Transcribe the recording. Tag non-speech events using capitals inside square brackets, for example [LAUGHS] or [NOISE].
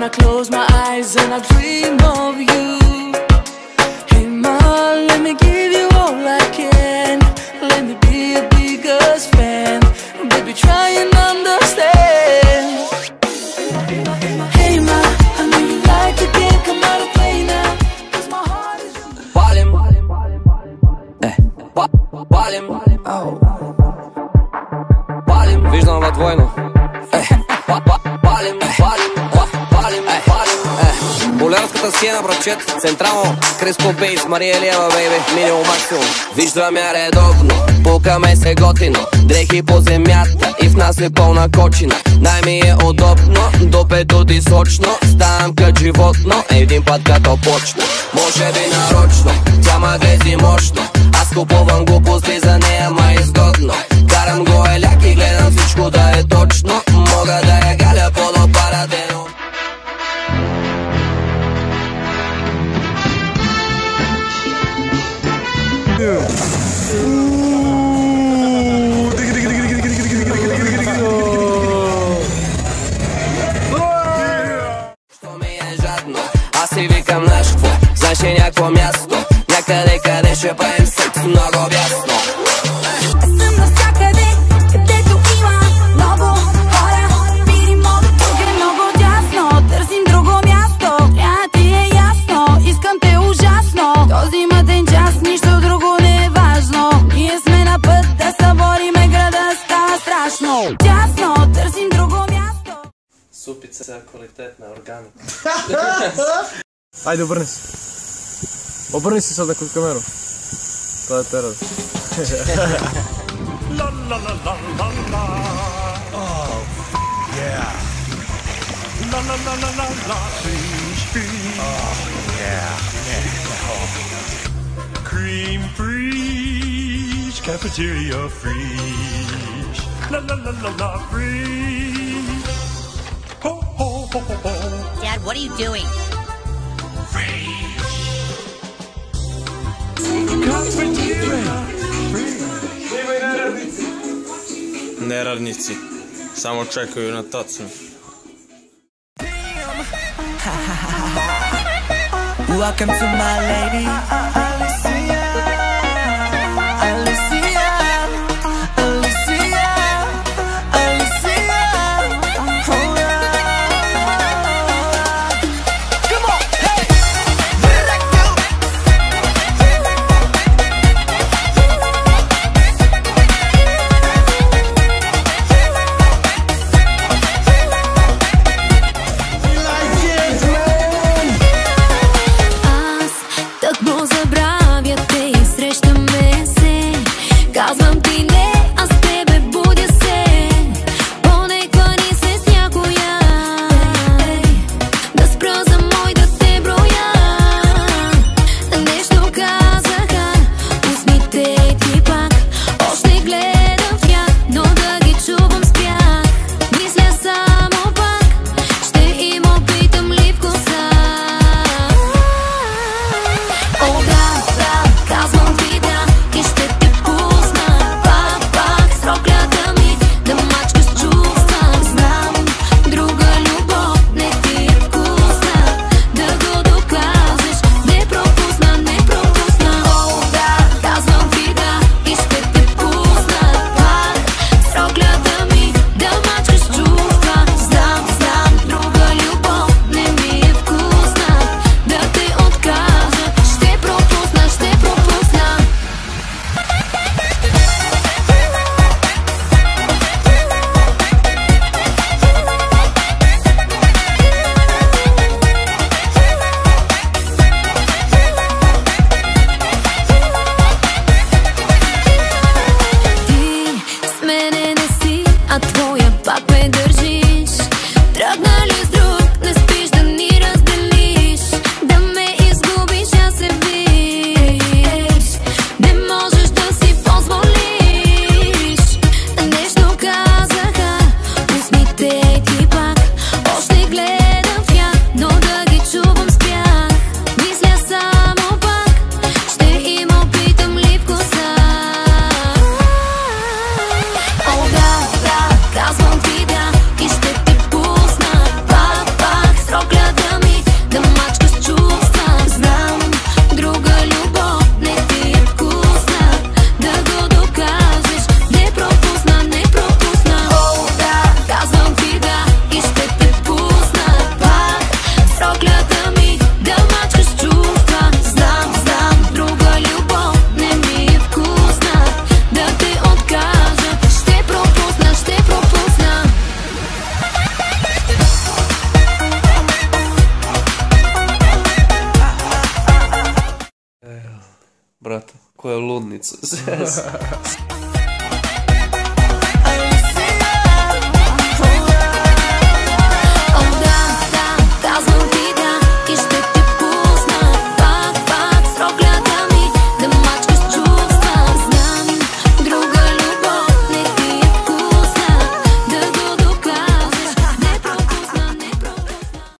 When I close my eyes and I dream of you. Hey ma, let me give you all I can. Let me be your biggest fan. Baby, try and understand. Hey ma, I know you like the game Come out and play now. Cause my heart is Ballin' Eh, ballin' Oh. Wiesz, no ma dwojną Eh, ballin' Сцена, братчет, централно, Криско Бейс, Мария Елиева, бейби, минимум максимум. Виждам я редовно, пукаме се готино, дрехи по земята и в нас е пълна кочина. Най ми е удобно, до петото сочно, ставам кът животно, един път като почна. Може би нарочно, тя ма мощно, аз купувам глупости за нея, Блин. Аз си викам наш какво, значи някакво място, някъде къде ще паем kvalitetna, organika. Ajde, obrni se. Obrni se sad na kod kameru. To je teraz. la la la la la la. Oh, yeah. La la la la la la. Beach, beach. Oh, yeah. yeah. Oh. Cream breeze, cafeteria freeze. La la la la la freeze. Doing? Cafeteria Neradnici. Samo čekaju na tacu. Welcome to my lady, Cause when brate, koja ludnica. [LAUGHS] [LAUGHS]